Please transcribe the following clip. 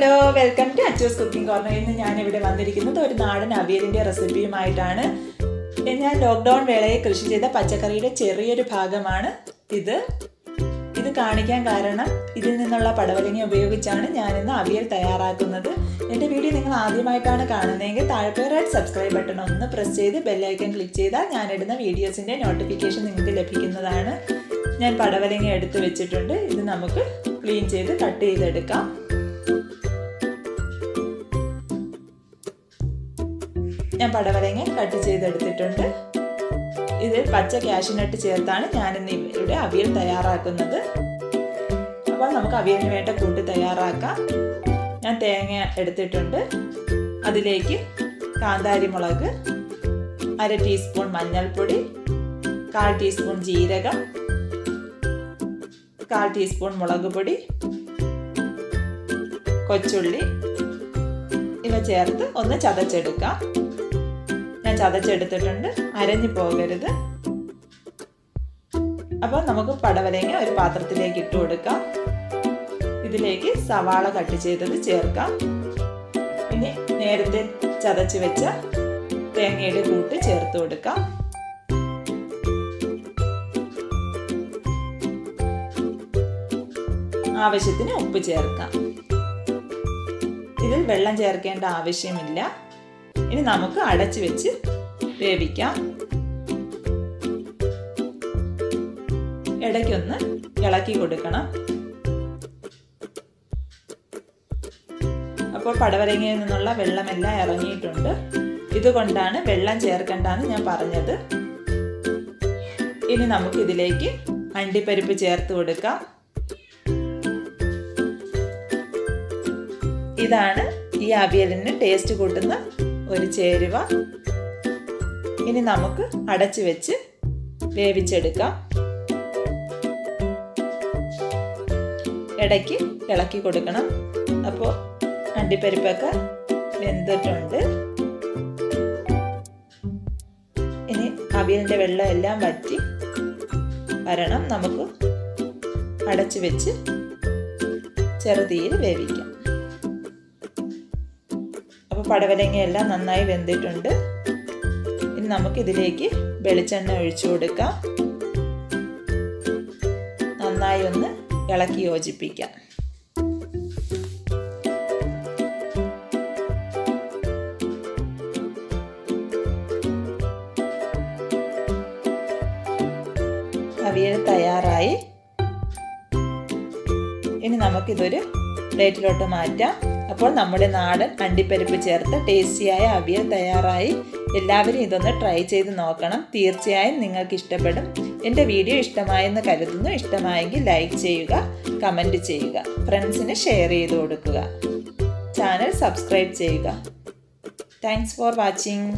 Hello welcome to Achu's cooking കോർണറിൽ നിന്ന് ഇവിടെ വന്നിരിക്കുന്നത് ഒരു നാടൻ അവിയലിന്റെ റെസിപ്പിയുമായിട്ടാണ്. ഞാൻ ലോക്ക്ഡൗൺ വേളയിൽ കൃഷി ചെയ്ത പച്ചക്കറിയുടെ ചെറിയൊരു ഭാഗമാണ് ഇത്. ഇത് കാണിക്കാൻ കാരണം ഇതിൽ നിന്നുള്ള പടവലങ്ങ ഉപയോഗിച്ചാണ് ഞാനിന്ന് അവിയൽ തയ്യാറാക്കുന്നത്. എന്റെ വീഡിയോ നിങ്ങൾ ആദ്യമായിട്ടാണ് കാണുന്നതെങ്കിൽ താഴെപ്പേറായിട്ട് സബ്സ്ക്രൈബ് ബട്ടൺ ഒന്ന് പ്രസ് ചെയ്ത് ബെല്ലൈക്കൺ ക്ലിക്ക് ചെയ്താൽ ഞാനിടുന്ന വീഡിയോസിന്റെ നോട്ടിഫിക്കേഷൻ നിങ്ങൾക്ക് ലഭിക്കുന്നതാണ്. ഞാൻ പടവലങ്ങ എടുത്ത് വെച്ചിട്ടുണ്ട്. ഇത് നമുക്ക് ക്ലീൻ ചെയ്ത് കട്ട് ചെയ്തെടുക്കാം. ഞാൻ പടവരങ്ങ കട്ട് ചെയ്തെടുത്തിട്ടുണ്ട്. ഇത് പച്ച കാഷ്യൂനട്ട് ചേർത്താണ് ഞാനിന്ന് ഇവിടെ അവിയൽ തയ്യാറാക്കുന്നത്. അപ്പോൾ നമുക്ക് അവിയലിന് വേണ്ട കൂട്ട് തയ്യാറാക്കാം. ഞാൻ തേങ്ങ എടുത്തിട്ടുണ്ട്. അതിലേക്ക് കാന്താരി മുളക് അര ടീസ്പൂൺ മഞ്ഞൾപ്പൊടി കാൽ ടീസ്പൂൺ ജീരകം കാൽ ടീസ്പൂൺ മുളക് പൊടി കൊച്ചുള്ളി ഇവ ചേർത്ത് ഒന്ന് ചതച്ചെടുക്കാം. ഞാൻ ചതച്ചെടുത്തിട്ടുണ്ട്. അരഞ്ഞു പോകരുത്. അപ്പോൾ നമുക്ക് പടവലങ്ങ ഒരു പാത്രത്തിലേക്ക് ഇട്ട് കൊടുക്കാം. ഇതിലേക്ക് സവാള കട്ട് ചെയ്തത് ചേർക്കാം. ഇനി നേരത്തെ ചതച്ച് വെച്ച തേങ്ങയുടെ കൂട്ട് ചേർത്ത് കൊടുക്കാം. ആവശ്യത്തിന് ഉപ്പ് ചേർക്കാം. ഇതിൽ വെള്ളം ചേർക്കേണ്ട ആവശ്യമില്ല. ഇനി നമുക്ക് അടച്ചു വെച്ച് വേവിക്കാം. ഇടയ്ക്കൊന്ന് ഇളക്കി കൊടുക്കണം. അപ്പോൾ പടവരങ്ങയിൽ നിന്നുള്ള വെള്ളമെല്ലാം ഇറങ്ങിയിട്ടുണ്ട്. ഇതുകൊണ്ടാണ് വെള്ളം ചേർക്കണ്ടെന്ന് ഞാൻ പറഞ്ഞത്. ഇനി നമുക്ക് ഇതിലേക്ക് അണ്ടിപ്പരിപ്പ് ചേർത്ത് കൊടുക്കാം. ഇതാണ് ഈ അവിയലിന് ടേസ്റ്റ് കൂട്ടുന്ന ഒരു ചേരുവ ഇനി നമുക്ക് അടച്ചു വെച്ച് വേവിച്ചെടുക്കാം. ഇടയ്ക്ക് ഇളക്കി കൊടുക്കണം. അപ്പോൾ അണ്ടിപ്പരിപ്പൊക്കെ വെന്തിട്ടുണ്ട്. ഇനി അവിയലിന്റെ വെള്ളം എല്ലാം വറ്റി വരണം. നമുക്ക് അടച്ചു വെച്ച് ചെറുതീയിൽ വേവിക്കാം. അപ്പോൾ പടവലങ്ങയെല്ലാം നന്നായി വെന്തിട്ടുണ്ട്. ഇനി നമുക്ക് ഇതിലേക്ക് വെളിച്ചെണ്ണ ഒഴിച്ചു കൊടുക്കാം. നന്നായി ഒന്ന് ഇളക്കി യോജിപ്പിക്കാം. അവിയൽ തയ്യാറായി. ഇനി നമുക്കിതൊരു പ്ലേറ്റിലോട്ട് മാറ്റാം. അപ്പോൾ നമ്മുടെ നാടൻ അണ്ടിപ്പരിപ്പ് ചേർത്ത് ടേസ്റ്റിയായ അവിയൽ തയ്യാറായി. എല്ലാവരും ഇതൊന്ന് ട്രൈ ചെയ്ത് നോക്കണം. തീർച്ചയായും നിങ്ങൾക്ക് ഇഷ്ടപ്പെടും എന്റെ വീഡിയോ ഇഷ്ടമായെന്ന് കരുതുന്നു. ഇഷ്ടമായെങ്കിൽ ലൈക്ക് ചെയ്യുക കമന്റ് ചെയ്യുക ഫ്രണ്ട്സിന് ഷെയർ ചെയ്ത് കൊടുക്കുക. ചാനൽ സബ്സ്ക്രൈബ് ചെയ്യുക. Thanks for watching.